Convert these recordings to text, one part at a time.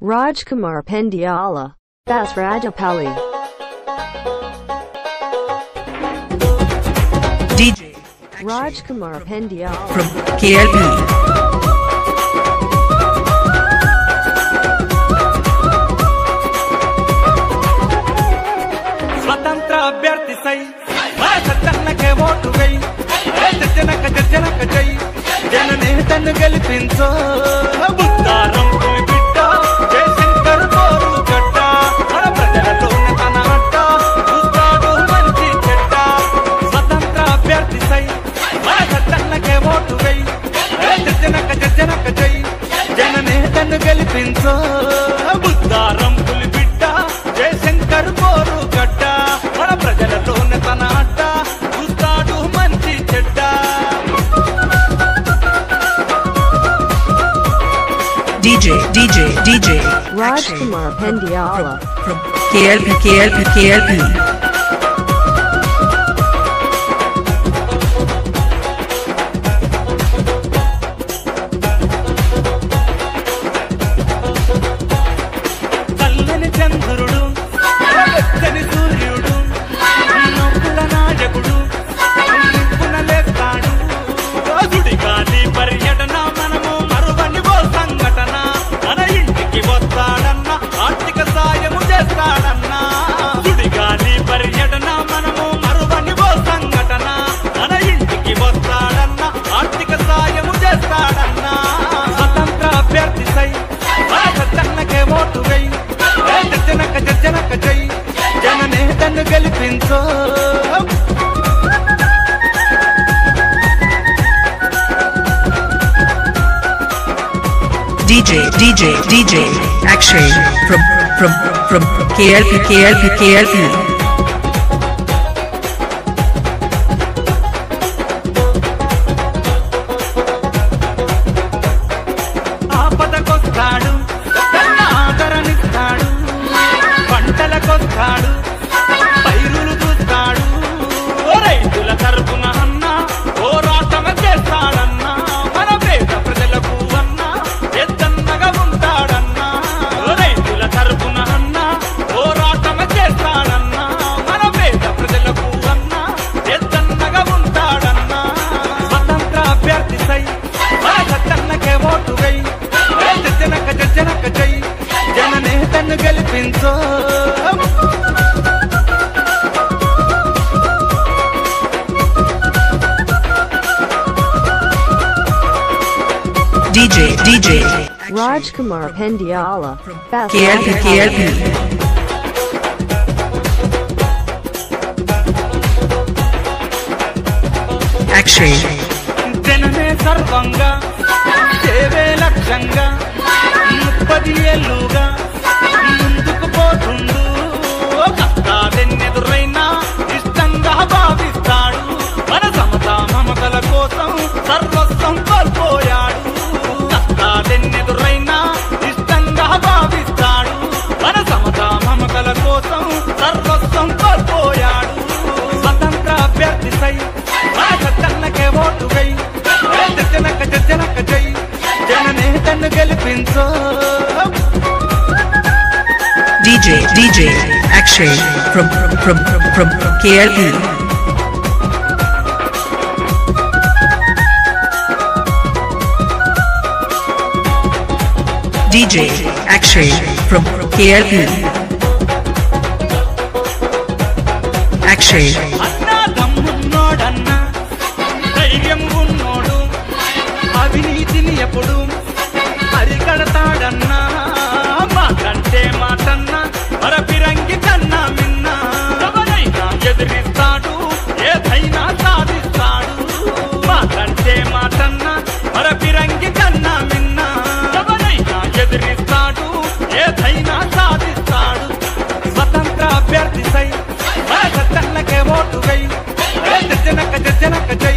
Rajkumar Pendyala. Das Rajapali. DJ Rajkumar Pendyala. From KLP. ಅಭ್ಯರ್ಥಿ ಸೈ ಜನಕ್ಕೆ ಓಟು ಗೈ ಜನಕ jai, jana ಜನನೇ ತನ್ನ ಗೆಲುಪಿಂಚೋ DJ DJ Rajkumar Pendyala, from KLP KLP KLP. DJ DJ DJ Akshay from from from KLP KLP KLP. DJ DJ Rajkumar Pendiala, Das KLP Rajapalli, KLP. Akshay జనమే సర్వంగా సేవే లక్ష్యంగా ముప్పది ఏళ్ళుగా నేతను గెలిపించో DJ DJ Akshay from from from KLP. DJ Akshay from KLP. Akshay అన్నా దమ్మున్నోడన్నా ధైర్యం ఉన్నోడు అవినీతిని ఎప్పుడు అరికడతాడన్నా మాకంటే మాటన్నా మరపిరంగి కన్నా మిన్నా? ఎవరైనా ఎదిరిస్తాడు ఏదైనా సాధిస్తాడు. మాకంటే మాటన్నా మరపిరంగి కన్నా మిన్నా? ఎవరైనా ఎదిరిస్తాడు ఏదైనా సాధిస్తాడు. స్వతంత్ర అభ్యర్థి సై సత్తన్నకే ఓటు వై జనక జనక జై.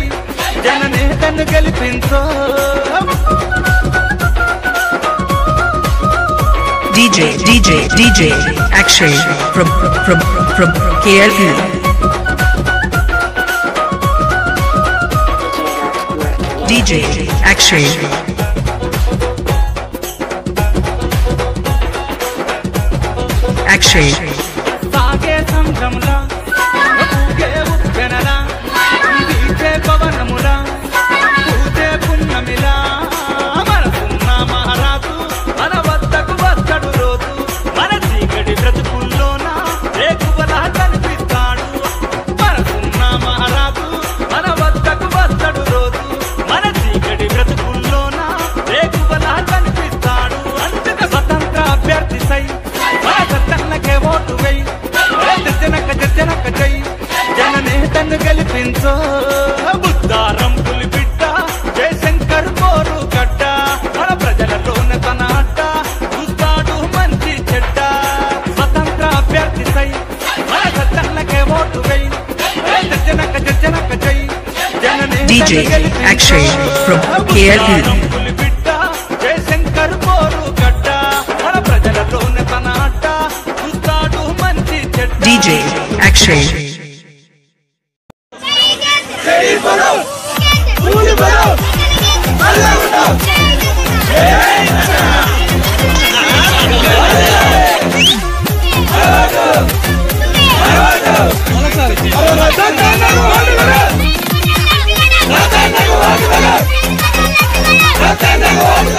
జన నేతను గెలిపించో. DJ, DJ, DJ, Akshay from, from, from, from KLP. DJ, Akshay. Action. DJ Akshay from KLP. DJ Akshay. शरीर बनाओ, मूल बनाओ, अल्लाह बनाओ, जय Hind. Hold on, hold on, hold on. Good